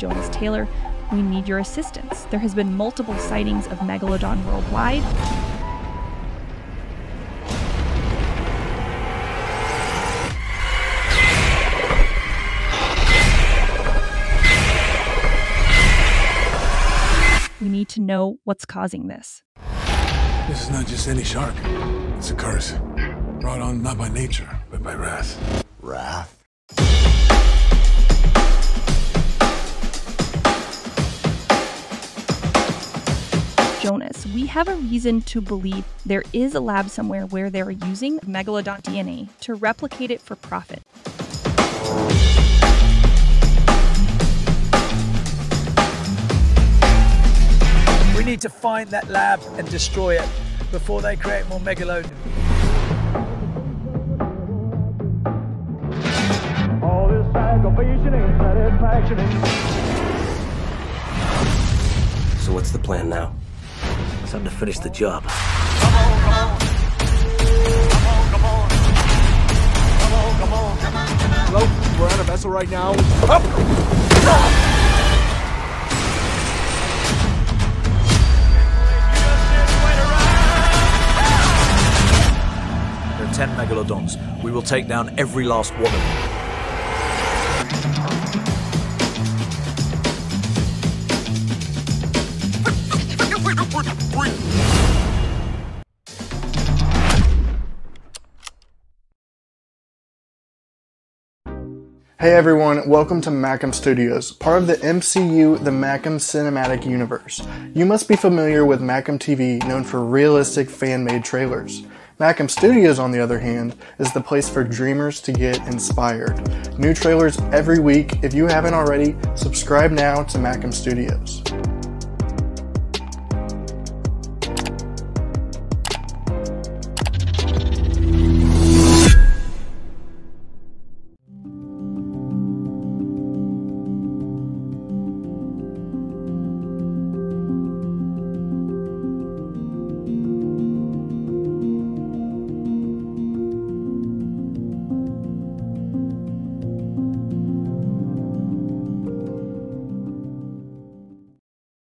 Taylor, we need your assistance. There has been multiple sightings of Megalodon worldwide. We need to know what's causing this. This is not just any shark. It's a curse. Brought on not by nature, but by wrath. Wrath? Jonas, we have a reason to believe there is a lab somewhere where they're using megalodon DNA to replicate it for profit. We need to find that lab and destroy it before they create more megalodon. All this aggravation and satisfaction. So what's the plan now? Time to finish the job. Hello? We're on a vessel right now. There are 10 megalodons. We will take down every last one of them. Hey everyone, welcome to Macam Studios, part of the MCU, the Macam Cinematic Universe. You must be familiar with Macam TV, known for realistic fan made trailers. Macam Studios, on the other hand, is the place for dreamers to get inspired. New trailers every week. If you haven't already, subscribe now to Macam Studios.